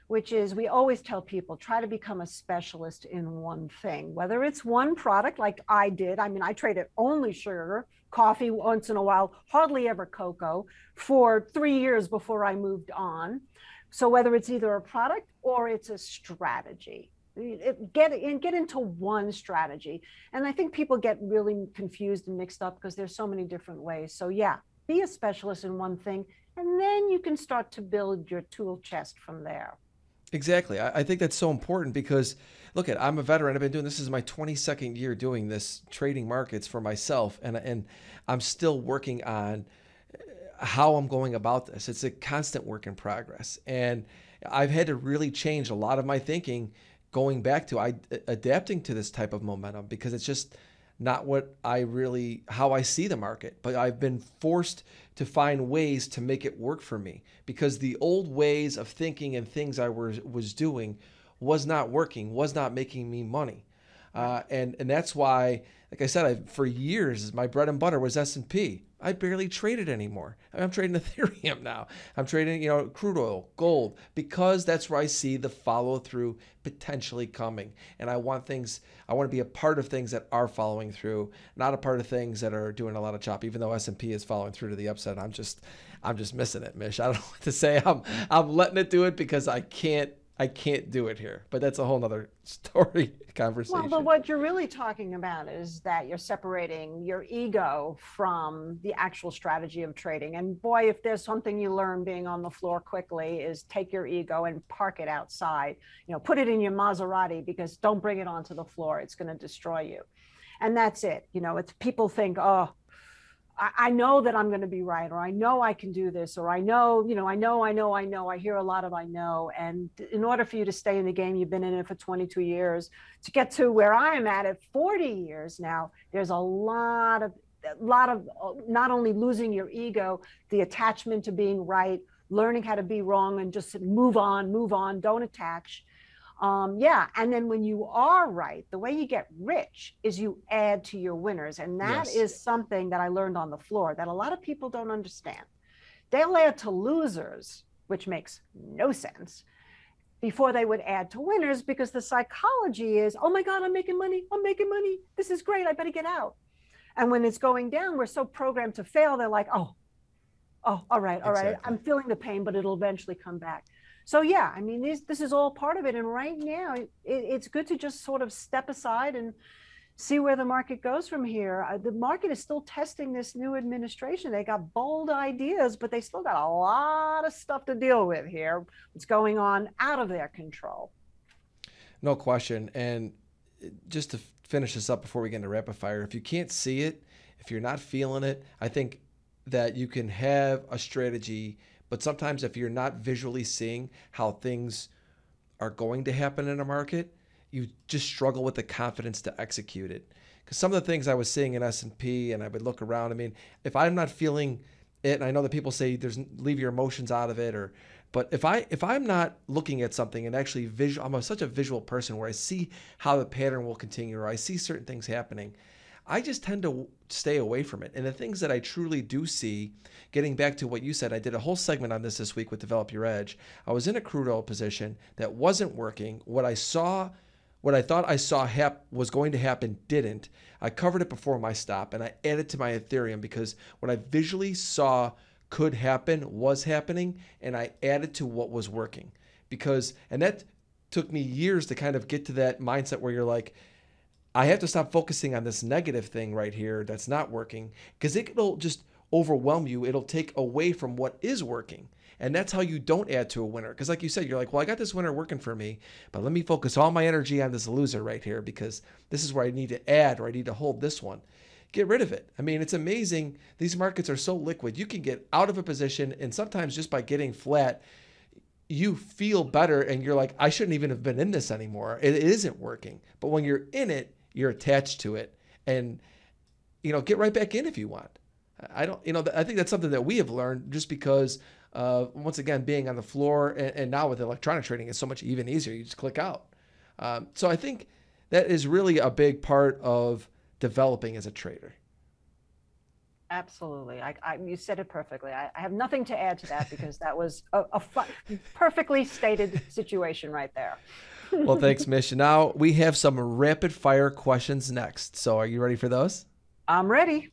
Speaker 2: which is we always tell people try to become a specialist in one thing, whether it's one product like I did. I mean, I traded only sugar, coffee once in a while, hardly ever cocoa for three years before I moved on. So whether it's either a product or it's a strategy, it, get and get into one strategy. And I think people get really confused and mixed up because there's so many different ways. So yeah, be a specialist in one thing, and then you can start to build your tool chest from there.
Speaker 1: Exactly. I, I think that's so important because look at I'm a veteran. I've been doing this, is my 22nd year doing this trading markets for myself and and I'm still working on uh, how I'm going about this. It's a constant work in progress. And I've had to really change a lot of my thinking going back to I, adapting to this type of momentum because it's just not what I really how I see the market. But I've been forced to find ways to make it work for me because the old ways of thinking and things I was was doing was not working, was not making me money. Uh, and and that's why, like I said, I, for years my bread and butter was S and P. I barely traded anymore. I'm trading Ethereum now. I'm trading, you know, crude oil, gold, because that's where I see the follow through potentially coming. And I want things, I want to be a part of things that are following through, not a part of things that are doing a lot of chop. Even though S&P is following through to the upside, I'm just, I'm just missing it, Mish. I don't know what to say. I'm, I'm letting it do it because I can't I can't do it here. But that's a whole nother story conversation.
Speaker 2: Well, but what you're really talking about is that you're separating your ego from the actual strategy of trading. And boy, if there's something you learn being on the floor quickly is take your ego and park it outside. You know, put it in your Maserati because don't bring it onto the floor. It's going to destroy you. And that's it. You know, it's people think, oh, I, know that I'm going to be right, or I know I can do this, or I know, you know, I know, I know, I know. I hear a lot of I know. And in order for you to stay in the game, you've been in it for 22 years, to get to where I am at at 40 years now, there's a lot of, a lot of uh, not only losing your ego, the attachment to being right, learning how to be wrong and just move on, move on, don't attach um, yeah. And then when you are right, the way you get rich is you add to your winners. And that yes. is something that I learned on the floor that a lot of people don't understand. They'll add to losers, which makes no sense, before they would add to winners because the psychology is, oh my God, I'm making money. I'm making money. This is great. I better get out. And when it's going down, we're so programmed to fail. They're like, oh, oh, all right, all exactly. right. I'm feeling the pain, but it'll eventually come back so yeah i mean this this is all part of it and right now it, it's good to just sort of step aside and see where the market goes from here. Uh, the market is still testing this new administration. They got bold ideas but they still got a lot of stuff to deal with here. What's going on out of their control.
Speaker 1: No question. And uh, just to finish this up before we get into rapid fire if you can't see it if you're not feeling it i think that you can have a strategy but sometimes if you're not visually seeing how things are going to happen in a market, you just struggle with the confidence to execute it. Because some of the things I was seeing in S&P and I would look around, I mean, if I'm not feeling it, and I know that people say there's leave your emotions out of it or but if I if I'm not looking at something and actually visual, I'm such a visual person where I see how the pattern will continue or I see certain things happening. I just tend to stay away from it. And the things that I truly do see, getting back to what you said, I did a whole segment on this this week with Develop Your Edge. I was in a crude oil position that wasn't working. What I saw, what I thought I saw hap- was going to happen didn't. I covered it before my stop and I added to my Ethereum because what I visually saw could happen was happening and I added to what was working. Because, and that took me years to kind of get to that mindset where you're like, I have to stop focusing on this negative thing right here that's not working because it'll just overwhelm you. It'll take away from what is working. And that's how you don't add to a winner. Because, like you said, you're like, well, I got this winner working for me, but let me focus all my energy on this loser right here because this is where I need to add or I need to hold this one. Get rid of it. I mean, it's amazing. These markets are so liquid. You can get out of a position, and sometimes just by getting flat, you feel better and you're like, I shouldn't even have been in this anymore. It isn't working. But when you're in it, you're attached to it. And you know get right back in if you want. I don't you know i think that's something that we have learned just because uh, once again being on the floor and, and, now with electronic trading it's so much even easier. You just click out. Um, so i think that is really a big part of developing as a trader.
Speaker 2: Absolutely. I, I, you said it perfectly. I, I, have nothing to add to that because that was a, a perfectly stated situation right there
Speaker 1: well, thanks, Mish. Now we have some rapid fire questions next. So are you ready for those?
Speaker 2: I'm ready.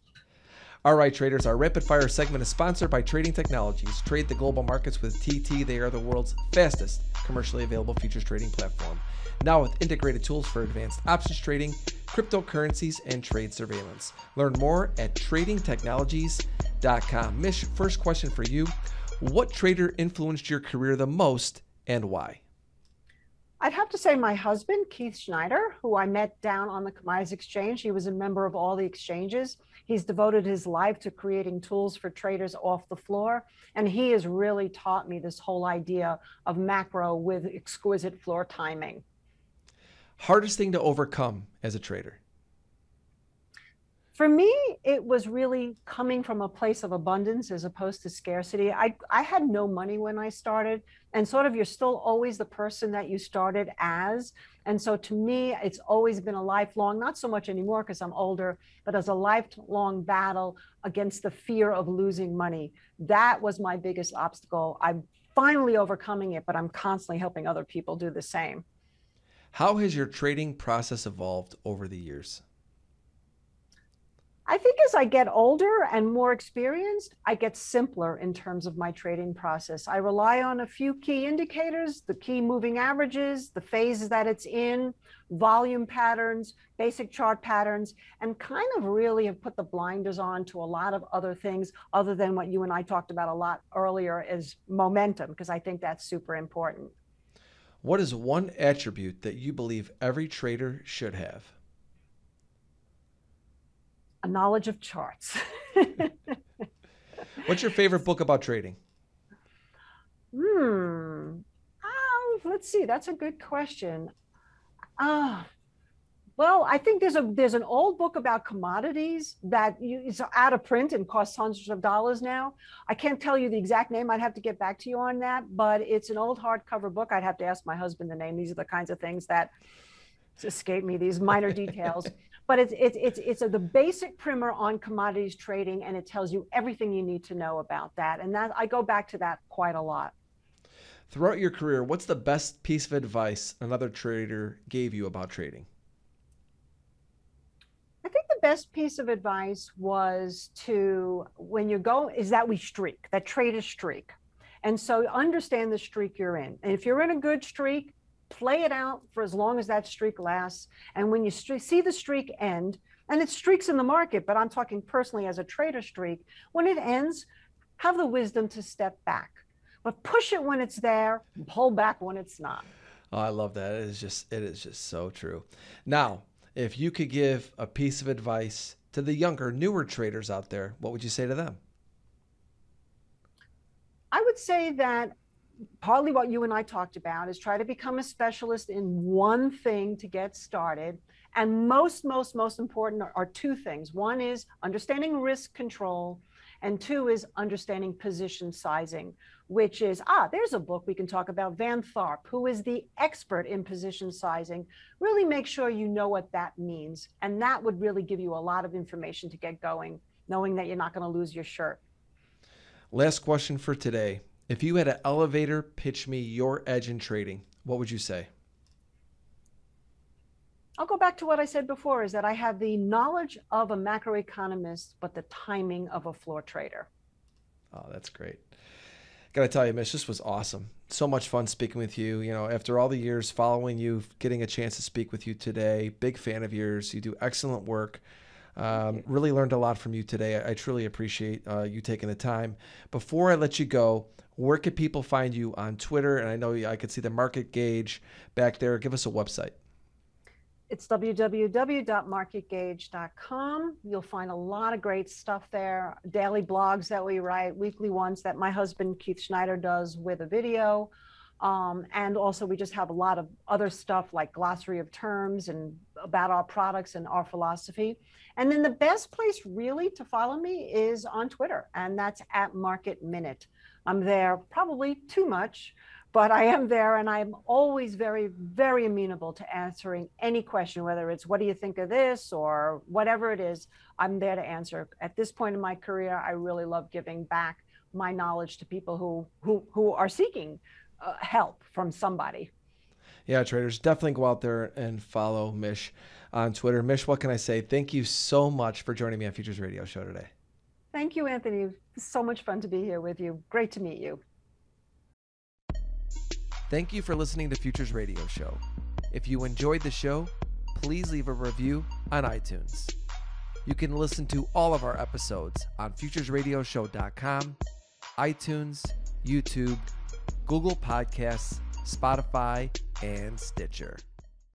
Speaker 1: All right, traders, our rapid fire segment is sponsored by Trading Technologies. Trade the global markets with TT. They are the world's fastest commercially available futures trading platform. Now with integrated tools for advanced options trading, cryptocurrencies, and trade surveillance. Learn more at tradingtechnologies.com. Mish, first question for you. What trader influenced your career the most and why?
Speaker 2: I'd have to say my husband, Keith Schneider, who I met down on the Commodities Exchange. He was a member of all the exchanges. He's devoted his life to creating tools for traders off the floor. And he has really taught me this whole idea of macro with exquisite floor timing.
Speaker 1: Hardest thing to overcome as a trader?
Speaker 2: For me, it was really coming from a place of abundance as opposed to scarcity. I, I had no money when I started, and sort of you're still always the person that you started as. And so to me, it's always been a lifelong, not so much anymore because I'm older, but as a lifelong battle against the fear of losing money. That was my biggest obstacle. I'm finally overcoming it, but I'm constantly helping other people do the same.
Speaker 1: How has your trading process evolved over the years?
Speaker 2: I think as I get older and more experienced, I get simpler in terms of my trading process. I rely on a few key indicators, the key moving averages, the phases that it's in, volume patterns, basic chart patterns, and kind of really have put the blinders on to a lot of other things other than what you and I talked about a lot earlier is momentum, because I think that's super important.
Speaker 1: What is one attribute that you believe every trader should have?
Speaker 2: A knowledge of charts.
Speaker 1: What's your favorite book about trading?
Speaker 2: Hmm. Oh, let's see. That's a good question. Ah. Uh, well, I think there's a there's an old book about commodities that you, it's out of print and costs hundreds of dollars now. I can't tell you the exact name. I'd have to get back to you on that, but it's an old hardcover book. I'd have to ask my husband the name. These are the kinds of things that escape me. These minor details but it's it's it's it's a, the basic primer on commodities trading, and it tells you everything you need to know about that. And that I go back to that quite a lot.
Speaker 1: Throughout your career, what's the best piece of advice another trader gave you about trading?
Speaker 2: I think the best piece of advice was to when you go is that we streak, that traders streak. And so understand the streak you're in. And if you're in a good streak, play it out for as long as that streak lasts. And when you see the streak end, and it streaks in the market, but I'm talking personally as a trader streak, when it ends, have the wisdom to step back. But push it when it's there, pull back when it's not.
Speaker 1: Oh, I love that. It is just it is just so true. Now, if you could give a piece of advice to the younger, newer traders out there, what would you say to them?
Speaker 2: I would say that partly what you and I talked about is try to become a specialist in one thing to get started. And most, most, most important are, are, two things. One is understanding risk control, and two is understanding position sizing, which is, ah, there's a book we can talk about, Van Tharp, who is the expert in position sizing. Really make sure you know what that means. And that would really give you a lot of information to get going, knowing that you're not going to lose your shirt.
Speaker 1: Last question for today. If you had an elevator pitch me your edge in trading, what would you say?
Speaker 2: I'll go back to what I said before is that I have the knowledge of a macroeconomist, but the timing of a floor trader.
Speaker 1: Oh, that's great. Gotta tell you, Mish, this was awesome. So much fun speaking with you. You know, after all the years following you, getting a chance to speak with you today, big fan of yours. You do excellent work. Um, really learned a lot from you today. I, I truly appreciate uh, you taking the time. Before I let you go, where can people find you on Twitter? And I know I could see the market gauge back there. Give us a website.
Speaker 2: It's www.marketgauge.com. You'll find a lot of great stuff there, daily blogs that we write, weekly ones that my husband Keith Schneider does with a video. Um, and also, we just have a lot of other stuff like glossary of terms and about our products and our philosophy. And then the best place really to follow me is on Twitter, and that's at Market Minute. I'm there probably too much, but I am there and I'm always very, very amenable to answering any question, whether it's what do you think of this or whatever it is, I'm there to answer. At this point in my career, I really love giving back my knowledge to people who who, who are seeking uh, help from somebody.
Speaker 1: Yeah, traders, definitely go out there and follow Mish on Twitter. Mish, what can I say? Thank you so much for joining me on Futures Radio Show today.
Speaker 2: Thank you, Anthony. So much fun to be here with you. Great to meet you.
Speaker 1: Thank you for listening to Futures Radio Show. If you enjoyed the show, please leave a review on iTunes. You can listen to all of our episodes on futuresradioshow.com, iTunes, YouTube, Google Podcasts, Spotify, and Stitcher.